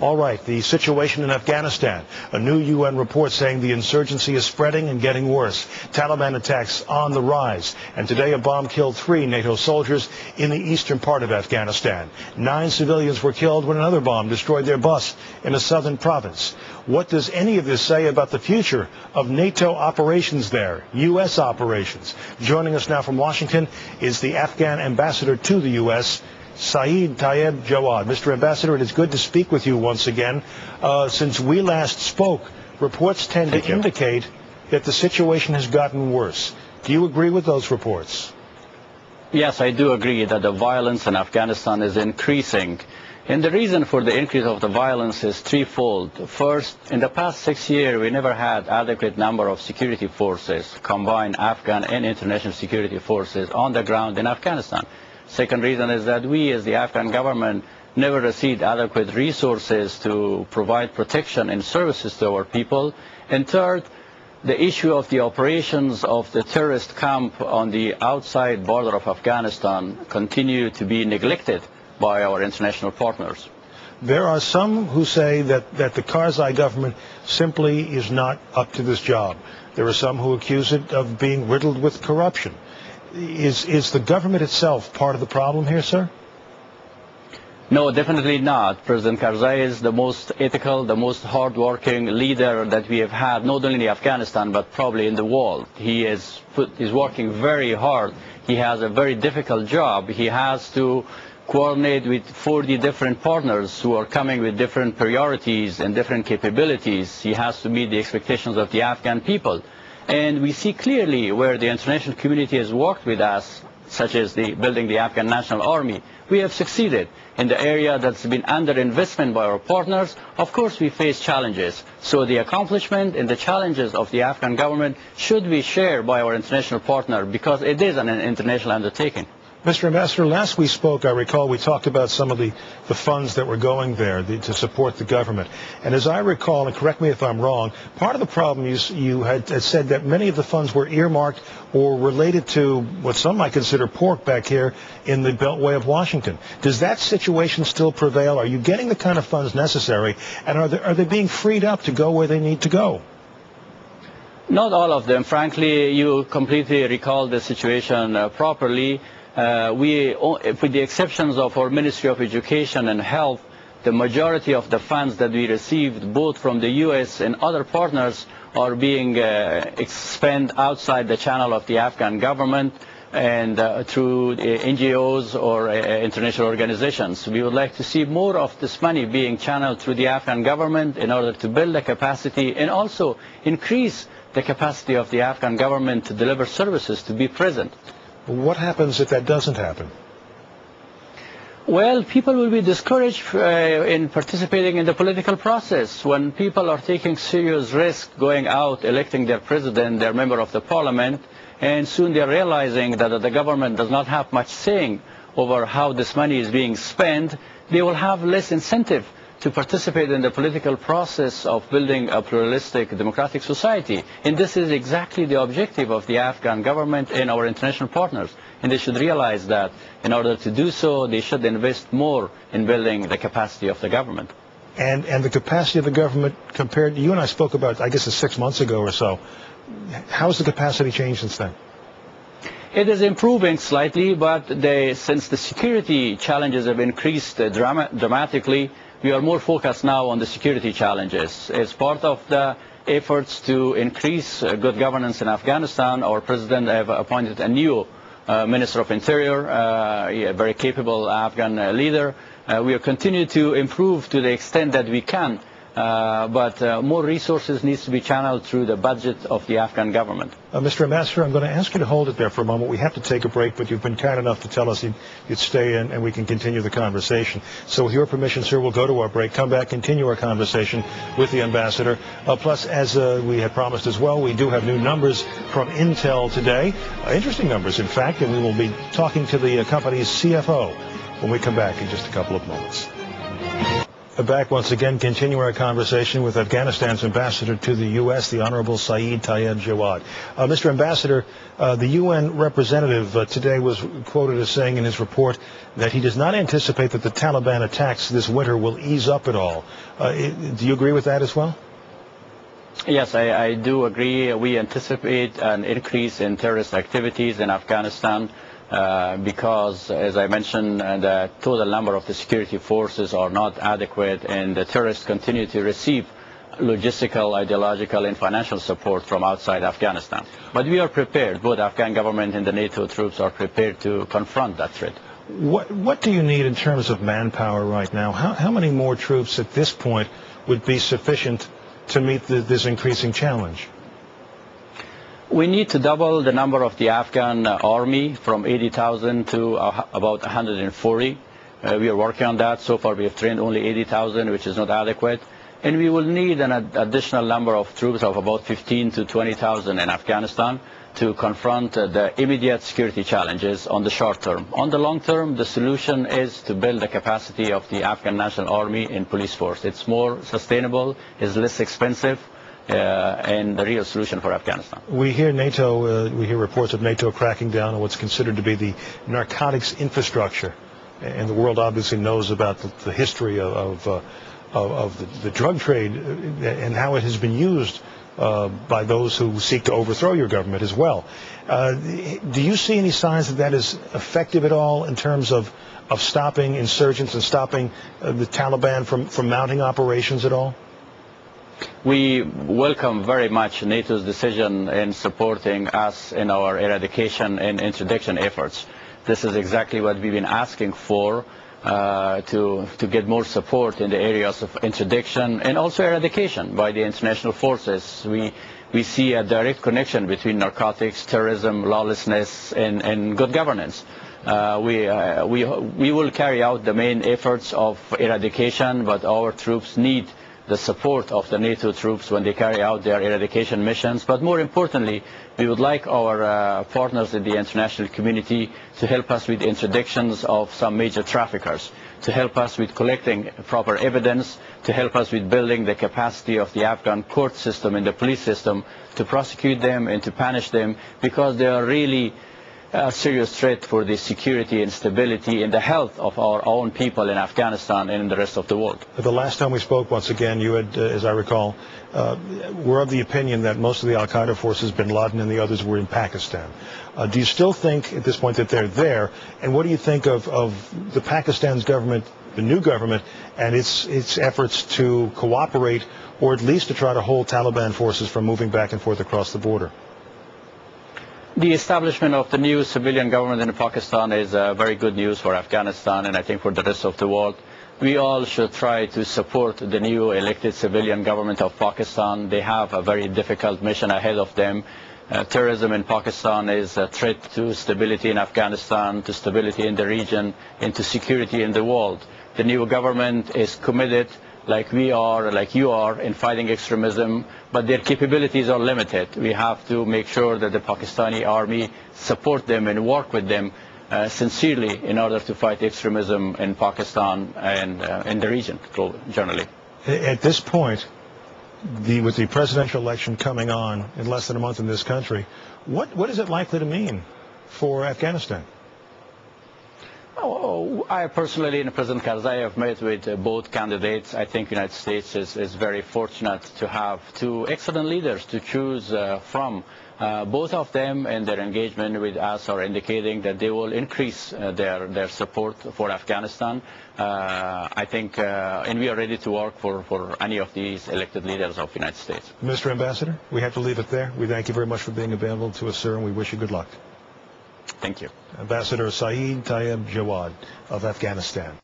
All right, the situation in Afghanistan. A new UN report saying the insurgency is spreading and getting worse. Taliban attacks on the rise. And today a bomb killed three NATO soldiers in the eastern part of Afghanistan. Nine civilians were killed when another bomb destroyed their bus in a southern province. What does any of this say about the future of NATO operations there, U.S. operations? Joining us now from Washington is the Afghan ambassador to the U.S., Said Tayeb Jawad. Mr. Ambassador, it is good to speak with you once again. Uh, since we last spoke, reports tend Thank to you. indicate that the situation has gotten worse. Do you agree with those reports? Yes, I do agree that the violence in Afghanistan is increasing. And the reason for the increase of the violence is threefold. First, in the past six years, we never had adequate number of security forces, combined Afghan and international security forces on the ground in Afghanistan. Second reason is that we, as the Afghan government, never received adequate resources to provide protection and services to our people. And third, the issue of the operations of the terrorist camp on the outside border of Afghanistan continue to be neglected by our international partners. There are some who say that, that the Karzai government simply is not up to this job. There are some who accuse it of being riddled with corruption. Is, is the government itself part of the problem here, sir? No, definitely not. President Karzai is the most ethical, the most hardworking leader that we have had, not only in Afghanistan, but probably in the world. He is, put, is working very hard. He has a very difficult job. He has to coordinate with 40 different partners who are coming with different priorities and different capabilities. He has to meet the expectations of the Afghan people. And we see clearly where the international community has worked with us, such as the building the Afghan National Army. We have succeeded in the area that's been under investment by our partners. Of course, we face challenges. So the accomplishment and the challenges of the Afghan government should be shared by our international partner because it is an international undertaking. Mr. Ambassador, last we spoke, I recall we talked about some of the, the funds that were going there the, to support the government. And as I recall, and correct me if I'm wrong, part of the problem you, you had, had said that many of the funds were earmarked or related to what some might consider pork back here in the Beltway of Washington. Does that situation still prevail? Are you getting the kind of funds necessary? And are they, are they being freed up to go where they need to go? Not all of them. Frankly, you completely recall the situation uh, properly. Uh, we, with the exceptions of our Ministry of Education and Health, the majority of the funds that we received, both from the U.S. and other partners, are being uh, spent outside the channel of the Afghan government and uh, through uh, NGOs or uh, international organizations. We would like to see more of this money being channeled through the Afghan government in order to build the capacity and also increase the capacity of the Afghan government to deliver services, to be present. What happens if that doesn't happen? Well, people will be discouraged uh, in participating in the political process. When people are taking serious risk going out, electing their president, their member of the parliament, and soon they're realizing that the government does not have much saying over how this money is being spent, they will have less incentive to participate in the political process of building a pluralistic democratic society. And this is exactly the objective of the Afghan government and our international partners. And they should realize that in order to do so, they should invest more in building the capacity of the government. And, and the capacity of the government compared, you and I spoke about, I guess it's six months ago or so. How has the capacity changed since then? It is improving slightly, but they, since the security challenges have increased uh, drama dramatically, we are more focused now on the security challenges. As part of the efforts to increase uh, good governance in Afghanistan, our president have appointed a new uh, Minister of Interior, uh, a very capable Afghan uh, leader. Uh, we are continuing to improve to the extent that we can but uh, more resources needs to be channeled through the budget of the Afghan government. Uh, Mr. Ambassador, I'm going to ask you to hold it there for a moment. We have to take a break, but you've been kind enough to tell us you'd, you'd stay in and we can continue the conversation. So with your permission, sir, we'll go to our break, come back, continue our conversation with the ambassador. Uh, plus, as uh, we had promised as well, we do have new numbers from Intel today. Uh, interesting numbers, in fact, and we will be talking to the company's CFO when we come back in just a couple of moments. Back once again, continue our conversation with Afghanistan's ambassador to the U.S., the Honorable Said Tayeb Jawad. Uh, Mr. Ambassador, uh, the UN representative uh, today was quoted as saying in his report that he does not anticipate that the Taliban attacks this winter will ease up at all. Uh, do you agree with that as well? Yes, I, I do agree. We anticipate an increase in terrorist activities in Afghanistan. Uh, because, as I mentioned, uh, the total number of the security forces are not adequate, and the terrorists continue to receive logistical, ideological, and financial support from outside Afghanistan. But we are prepared. Both Afghan government and the NATO troops are prepared to confront that threat. What, what do you need in terms of manpower right now? How, how many more troops at this point would be sufficient to meet the, this increasing challenge? We need to double the number of the Afghan uh, army from 80,000 to uh, about 140. Uh, we are working on that. So far we have trained only 80,000, which is not adequate. And we will need an ad additional number of troops of about 15 to 20,000 in Afghanistan to confront uh, the immediate security challenges on the short term. On the long term, the solution is to build the capacity of the Afghan National Army and police force. It's more sustainable, it's less expensive, and the real solution for Afghanistan. We hear NATO, uh, we hear reports of NATO cracking down on what's considered to be the narcotics infrastructure, and the world obviously knows about the, the history of of, uh, of, the, the, drug trade uh, and how it has been used. Uh, by those who seek to overthrow your government as well. Uh, do you see any signs that that is effective at all in terms of, of stopping insurgents and stopping the Taliban from, from mounting operations at all? We welcome very much NATO's decision in supporting us in our eradication and interdiction efforts. This is exactly what we've been asking for uh, to, to get more support in the areas of interdiction and also eradication by the international forces. We, we see a direct connection between narcotics, terrorism, lawlessness, and, and good governance. Uh, we, uh, we, we will carry out the main efforts of eradication, but our troops need the support of the NATO troops when they carry out their eradication missions. But more importantly, we would like our uh, partners in the international community to help us with interdictions of some major traffickers, to help us with collecting proper evidence, to help us with building the capacity of the Afghan court system and the police system to prosecute them and to punish them because they are really a serious threat for the security and stability and the health of our own people in Afghanistan and in the rest of the world. The last time we spoke, once again, you had, uh, as I recall, uh, were of the opinion that most of the al-Qaeda forces, bin Laden and the others, were in Pakistan. Uh, do you still think at this point that they're there? And what do you think of, of the Pakistan's government, the new government, and its, its efforts to cooperate or at least to try to hold Taliban forces from moving back and forth across the border? The establishment of the new civilian government in Pakistan is uh, very good news for Afghanistan and I think for the rest of the world. We all should try to support the new elected civilian government of Pakistan. They have a very difficult mission ahead of them. Uh, terrorism in Pakistan is a threat to stability in Afghanistan, to stability in the region, and to security in the world. The new government is committed like we are, like you are, in fighting extremism, but their capabilities are limited. We have to make sure that the Pakistani army support them and work with them uh, sincerely in order to fight extremism in Pakistan and uh, in the region generally. At this point, the, with the presidential election coming on in less than a month in this country, what, what is it likely to mean for Afghanistan? I personally in President Karzai have met with uh, both candidates. I think the United States is, is, very fortunate to have two excellent leaders to choose uh, from. Uh, both of them and their engagement with us are indicating that they will increase uh, their, their support for Afghanistan. Uh, I think, uh, and we are ready to work for, for any of these elected leaders of the United States. Mr. Ambassador, we have to leave it there. We thank you very much for being available to us, sir, and we wish you good luck. Thank you. Ambassador Said Tayeb Jawad of Afghanistan.